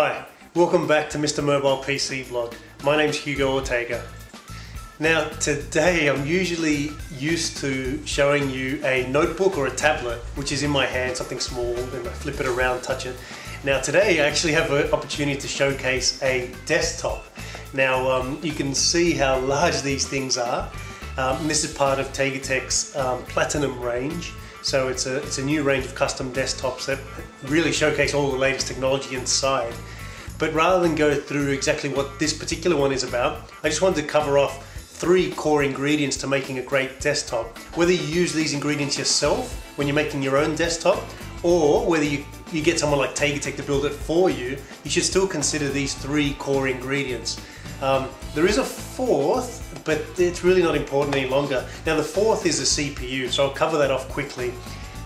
Hi, welcome back to Mr. Mobile PC Vlog. My name's Hugo Ortega. Now today I'm usually used to showing you a notebook or a tablet which is in my hand, something small, and I flip it around, touch it. Now today I actually have an opportunity to showcase a desktop. Now um, you can see how large these things are. Um, this is part of Tegatech's um, Platinum range. So it's a, it's a new range of custom desktops that really showcase all the latest technology inside. But rather than go through exactly what this particular one is about, I just wanted to cover off three core ingredients to making a great desktop. Whether you use these ingredients yourself when you're making your own desktop, or whether you, you get someone like Tegatech to build it for you, you should still consider these three core ingredients. Um, there is a fourth, but it's really not important any longer. Now the fourth is the CPU, so I'll cover that off quickly.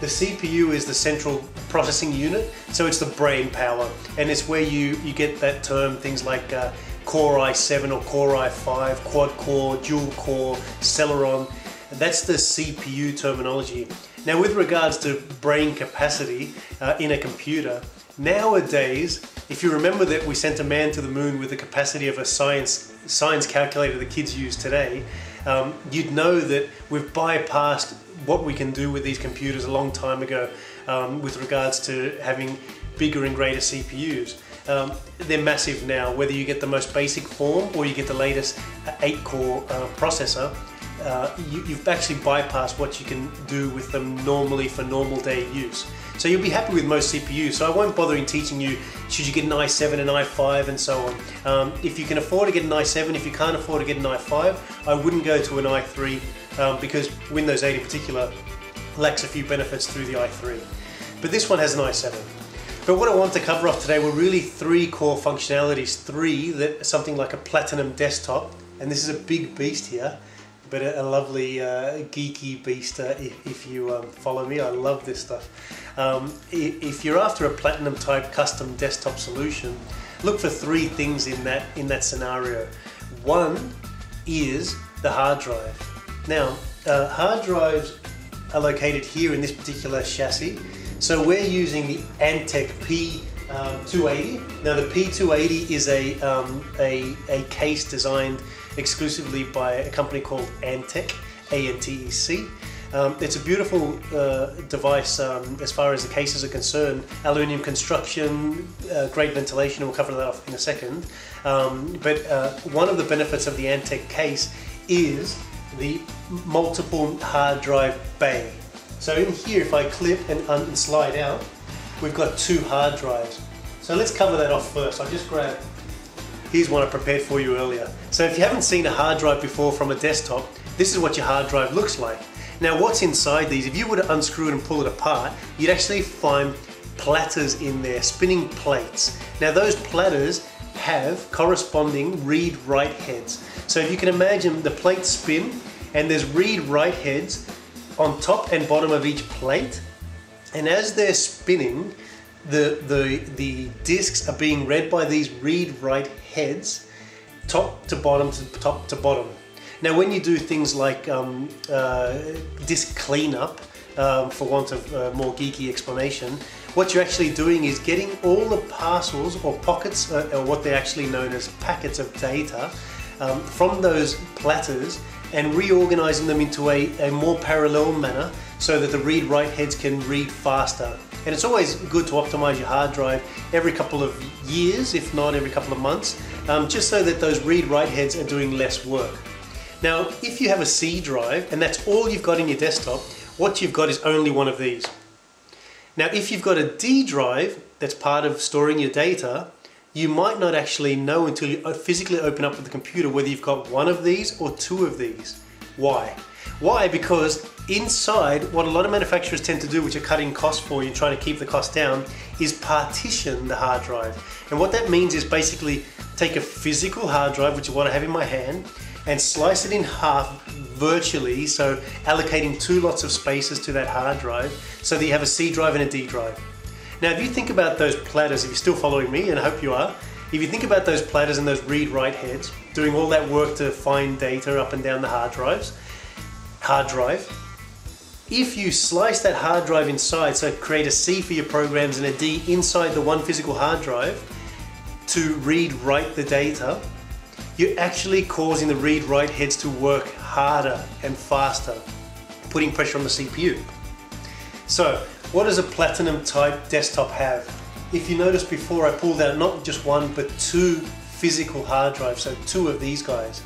The CPU is the central processing unit, so it's the brain power, and it's where you, you get that term, things like uh, Core i7 or Core i5, quad core, dual core, Celeron. That's the CPU terminology. Now with regards to brain capacity uh, in a computer, nowadays, if you remember that we sent a man to the moon with the capacity of a science, science calculator the kids use today, um, you'd know that we've bypassed what we can do with these computers a long time ago um, with regards to having bigger and greater CPUs. Um, they're massive now, whether you get the most basic form or you get the latest 8 core uh, processor uh, you, have actually bypassed what you can do with them normally for normal day use. So you'll be happy with most CPUs. So I won't bother in teaching you should you get an i7, an i5 and so on. Um, if you can afford to get an i7, if you can't afford to get an i5, I wouldn't go to an i3 um, because Windows 8 in particular lacks a few benefits through the i3. But this one has an i7. But what I want to cover off today were really three core functionalities. Three that something like a platinum desktop, and this is a big beast here, but a, a lovely uh, geeky beast uh, if, if, you um, follow me. I love this stuff. Um, if you're after a platinum type custom desktop solution, look for three things in that in that scenario. One is the hard drive. Now, uh, hard drives are located here in this particular chassis. So we're using the Antec P280. Um, now the P280 is a, um, a, a case designed exclusively by a company called Antec, A-N-T-E-C. Um, it's a beautiful uh, device um, as far as the cases are concerned. Aluminium construction, uh, great ventilation, we'll cover that off in a second. Um, but uh, one of the benefits of the Antec case is the multiple hard drive bay. So in here, if I clip and, and slide out, we've got two hard drives. So let's cover that off first. I'll just grab Here's one I prepared for you earlier. So if you haven't seen a hard drive before from a desktop, this is what your hard drive looks like. Now what's inside these, if you were to unscrew it and pull it apart, you'd actually find platters in there, spinning plates. Now those platters have corresponding read-write heads. So if you can imagine the plates spin and there's read-write heads on top and bottom of each plate and as they're spinning the, the, the discs are being read by these read-write heads, top to bottom to top to bottom. Now when you do things like um, uh, disk cleanup, um, for want of a more geeky explanation, what you're actually doing is getting all the parcels or pockets, uh, or what they're actually known as packets of data, um, from those platters and reorganizing them into a, a more parallel manner so that the read-write heads can read faster. And it's always good to optimize your hard drive every couple of years, if not every couple of months, um, just so that those read-write heads are doing less work. Now, if you have a C drive and that's all you've got in your desktop, what you've got is only one of these. Now, if you've got a D drive that's part of storing your data, you might not actually know until you uh, physically open up the computer whether you've got one of these or two of these. Why? Why? Because inside, what a lot of manufacturers tend to do, which are cutting costs for you and trying to keep the cost down, is partition the hard drive. And what that means is basically take a physical hard drive, which is what I have in my hand, and slice it in half virtually, so allocating two lots of spaces to that hard drive, so that you have a C drive and a D drive. Now, if you think about those platters, if you're still following me, and I hope you are, if you think about those platters and those read-write heads, doing all that work to find data up and down the hard drives, hard drive, if you slice that hard drive inside, so create a C for your programs and a D inside the one physical hard drive, to read write the data, you're actually causing the read write heads to work harder and faster, putting pressure on the CPU. So, what does a platinum type desktop have? If you notice before, I pulled out not just one but two physical hard drives, so two of these guys.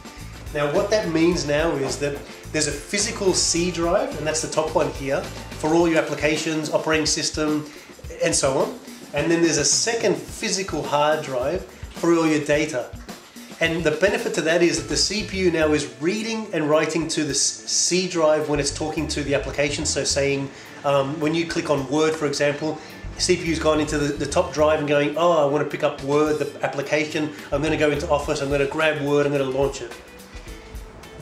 Now, what that means now is that there's a physical C drive, and that's the top one here, for all your applications, operating system, and so on. And then there's a second physical hard drive for all your data. And the benefit to that is that the CPU now is reading and writing to the C drive when it's talking to the application. So saying, um, when you click on Word, for example, CPU's gone into the, the, top drive and going, oh, I want to pick up Word, the application. I'm going to go into Office. I'm going to grab Word. I'm going to launch it.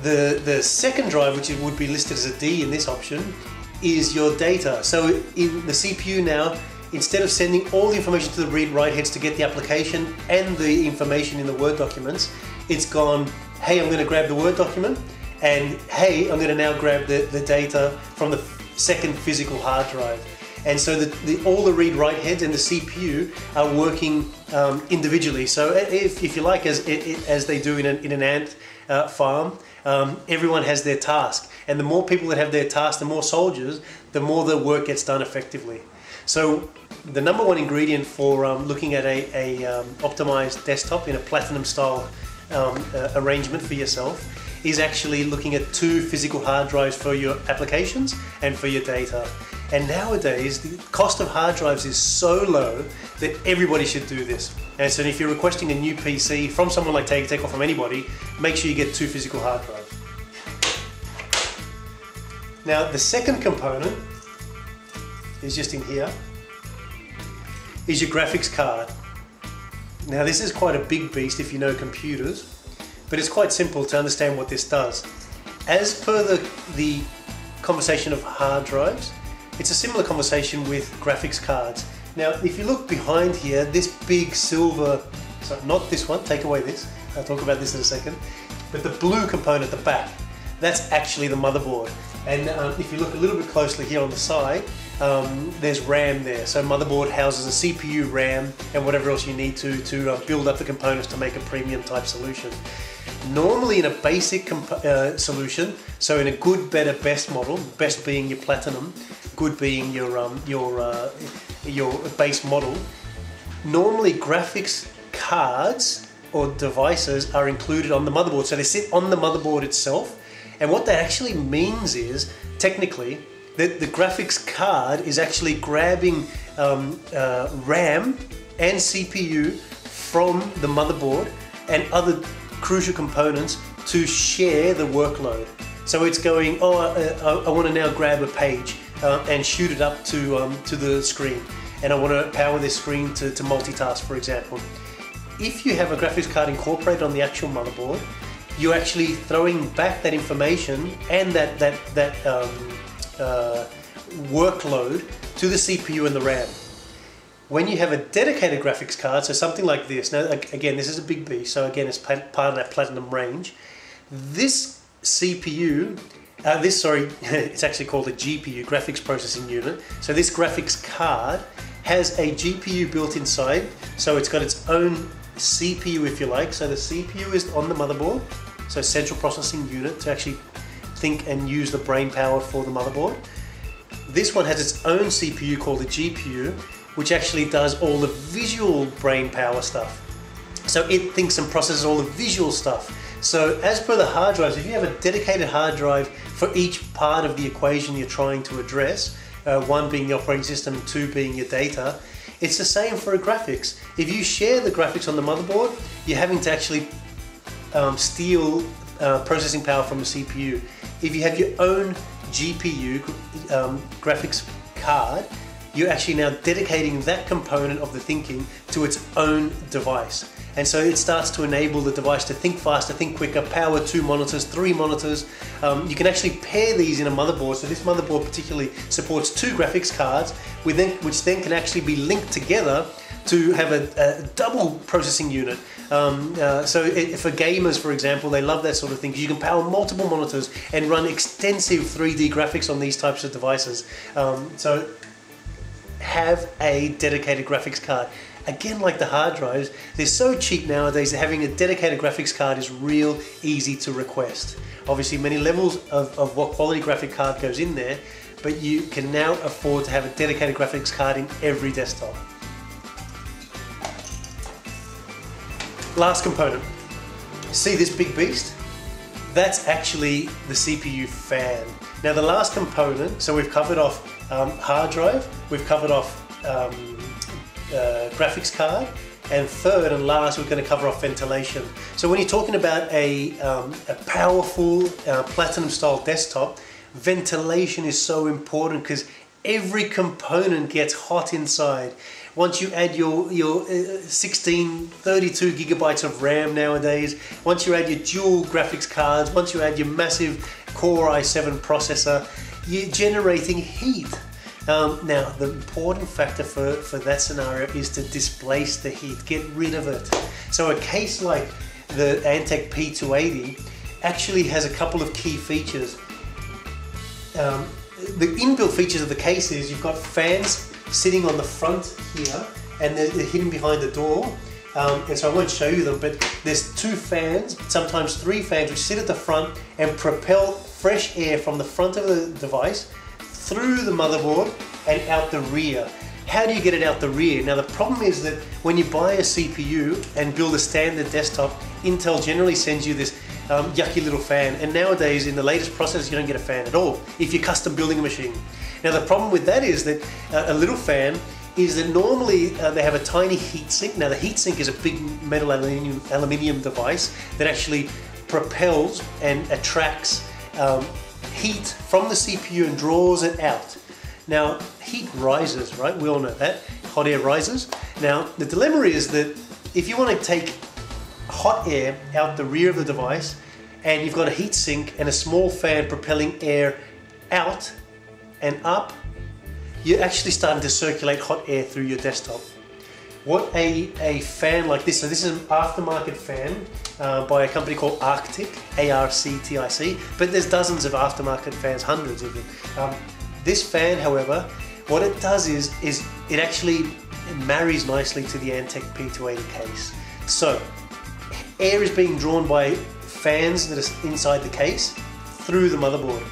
The, the second drive, which would be listed as a D in this option, is your data. So in the CPU now instead of sending all the information to the read write heads to get the application and the information in the Word documents, it's gone, hey, I'm going to grab the Word document, and hey, I'm going to now grab the, the data from the second physical hard drive. And so the, the, all the read write heads and the CPU are working um, individually. So if, if you like, as, as they do in an, in an ant uh, farm, um, everyone has their task. And the more people that have their task, the more soldiers, the more the work gets done effectively. So the number one ingredient for um, looking at a, a um, optimized desktop in a platinum style um, uh, arrangement for yourself is actually looking at two physical hard drives for your applications and for your data. And nowadays, the cost of hard drives is so low that everybody should do this. And so if you're requesting a new PC from someone like Tegatech or from anybody, make sure you get two physical hard drives. Now, the second component is just in here, is your graphics card. Now this is quite a big beast if you know computers, but it's quite simple to understand what this does. As per the, the conversation of hard drives, it's a similar conversation with graphics cards. Now if you look behind here, this big silver, so not this one, take away this, I'll talk about this in a second, but the blue component at the back, that's actually the motherboard. And um, if you look a little bit closely here on the side, um, there's RAM there. So motherboard houses a CPU, RAM, and whatever else you need to, to uh, build up the components to make a premium type solution. Normally in a basic uh, solution, so in a good, better, best model, best being your platinum, good being your, um, your, uh, your base model, normally graphics cards or devices are included on the motherboard. So they sit on the motherboard itself. And what that actually means is, technically, the, the graphics card is actually grabbing um, uh, RAM and CPU from the motherboard and other crucial components to share the workload. So it's going, oh, I, I, I want to now grab a page uh, and shoot it up to, um, to the screen. And I want to power this screen to, to multitask, for example. If you have a graphics card incorporated on the actual motherboard, you're actually throwing back that information and that, that, that um, uh, workload to the CPU and the RAM. When you have a dedicated graphics card, so something like this, now again this is a big B, so again it's part of that platinum range, this CPU, uh, this sorry, it's actually called a GPU, graphics processing unit, so this graphics card has a GPU built inside, so it's got its own CPU if you like, so the CPU is on the motherboard, so central processing unit to actually think and use the brain power for the motherboard. This one has its own CPU called the GPU, which actually does all the visual brain power stuff. So it thinks and processes all the visual stuff. So as per the hard drives, if you have a dedicated hard drive for each part of the equation you're trying to address, uh, one being the operating system, two being your data, it's the same for graphics. If you share the graphics on the motherboard, you're having to actually um, steal uh, processing power from the CPU. If you have your own GPU, um, graphics card, you're actually now dedicating that component of the thinking to its own device. And so it starts to enable the device to think faster, think quicker, power two monitors, three monitors. Um, you can actually pair these in a motherboard. So this motherboard particularly supports two graphics cards, which then can actually be linked together to have a, a double processing unit. Um, uh, so for gamers, for example, they love that sort of thing you can power multiple monitors and run extensive 3D graphics on these types of devices. Um, so have a dedicated graphics card. again like the hard drives, they're so cheap nowadays that having a dedicated graphics card is real easy to request. Obviously many levels of, of what quality graphic card goes in there, but you can now afford to have a dedicated graphics card in every desktop. Last component. See this big beast? That's actually the CPU fan. Now the last component, so we've covered off um, hard drive, we've covered off um, uh, graphics card, and third and last, we're going to cover off ventilation. So when you're talking about a, um, a powerful uh, platinum style desktop, ventilation is so important because every component gets hot inside. Once you add your, your uh, 16, 32 gigabytes of RAM nowadays, once you add your dual graphics cards, once you add your massive Core i7 processor, you're generating heat. Um, now, the important factor for, for that scenario is to displace the heat, get rid of it. So a case like the Antec P280 actually has a couple of key features. Um, the inbuilt features of the case is you've got fans sitting on the front here and they're, they're hidden behind the door. Um, and so I won't show you them, but there's two fans, sometimes three fans, which sit at the front and propel fresh air from the front of the device through the motherboard and out the rear. How do you get it out the rear? Now the problem is that when you buy a CPU and build a standard desktop, Intel generally sends you this um, yucky little fan. And nowadays in the latest processors, you don't get a fan at all if you're custom building a machine. Now the problem with that is that uh, a little fan is that normally uh, they have a tiny heatsink. Now the heatsink is a big metal aluminium, aluminium device that actually propels and attracts um, heat from the CPU and draws it out. Now heat rises, right? We all know that. Hot air rises. Now the dilemma is that if you want to take hot air out the rear of the device and you've got a heat sink and a small fan propelling air out and up, you're actually starting to circulate hot air through your desktop. What a, a fan like this, so this is an aftermarket fan uh, by a company called Arctic, A-R-C-T-I-C, but there's dozens of aftermarket fans, hundreds of them. Um, this fan, however, what it does is, is it actually marries nicely to the Antec P280 case. So, air is being drawn by fans that are inside the case through the motherboard.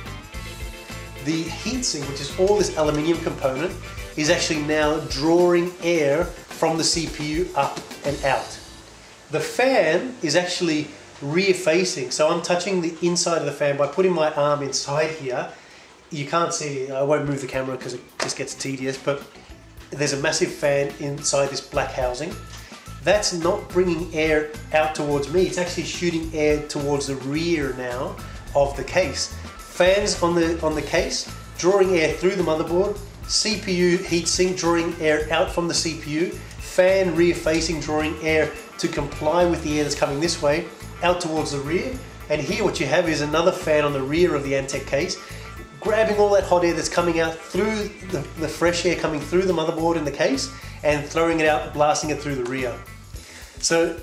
The heatsink, which is all this aluminium component, is actually now drawing air from the CPU up and out. The fan is actually rear facing, so I'm touching the inside of the fan by putting my arm inside here. You can't see, I won't move the camera because it just gets tedious, but there's a massive fan inside this black housing. That's not bringing air out towards me, it's actually shooting air towards the rear now of the case fans on the, on the case, drawing air through the motherboard, CPU heatsink drawing air out from the CPU, fan rear facing drawing air to comply with the air that's coming this way, out towards the rear. And here what you have is another fan on the rear of the Antec case, grabbing all that hot air that's coming out through the, the fresh air coming through the motherboard in the case and throwing it out, blasting it through the rear. So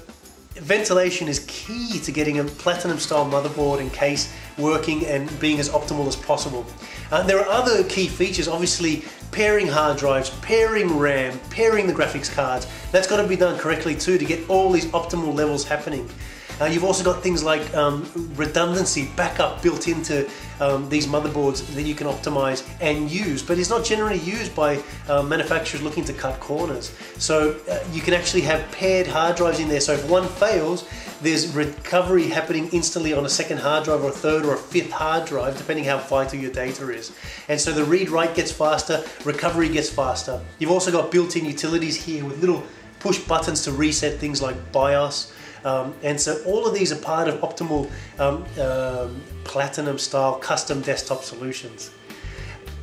ventilation is key to getting a platinum style motherboard and case working and being as optimal as possible. Uh, there are other key features, obviously pairing hard drives, pairing RAM, pairing the graphics cards. That's got to be done correctly too to get all these optimal levels happening. Uh, you've also got things like um, redundancy, backup built into um, these motherboards that you can optimize and use, but it's not generally used by uh, manufacturers looking to cut corners. So uh, you can actually have paired hard drives in there. So if one fails, there's recovery happening instantly on a second hard drive or a third or a fifth hard drive, depending how vital your data is. And so the read-write gets faster, recovery gets faster. You've also got built-in utilities here with little push buttons to reset things like BIOS, um, and so all of these are part of optimal um, um, platinum style custom desktop solutions.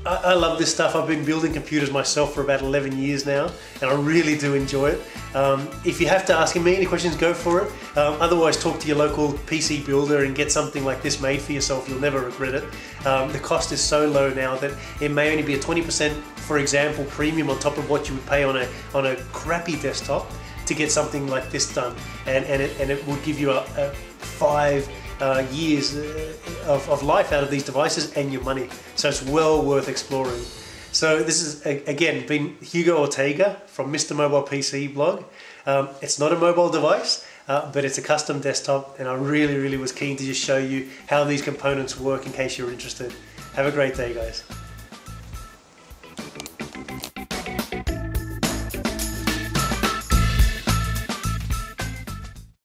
I, I, love this stuff. I've been building computers myself for about 11 years now and I really do enjoy it. Um, if you have to ask me any questions, go for it. Um, otherwise, talk to your local PC builder and get something like this made for yourself. You'll never regret it. Um, the cost is so low now that it may only be a 20%, for example, premium on top of what you would pay on a, on a crappy desktop to get something like this done, and and it, and it will give you a, a five uh, years uh, of, of life out of these devices and your money. So it's well worth exploring. So this is again been Hugo Ortega from Mr. Mobile PC blog. Um, it's not a mobile device, uh, but it's a custom desktop, and I really, really was keen to just show you how these components work in case you're interested. Have a great day, guys.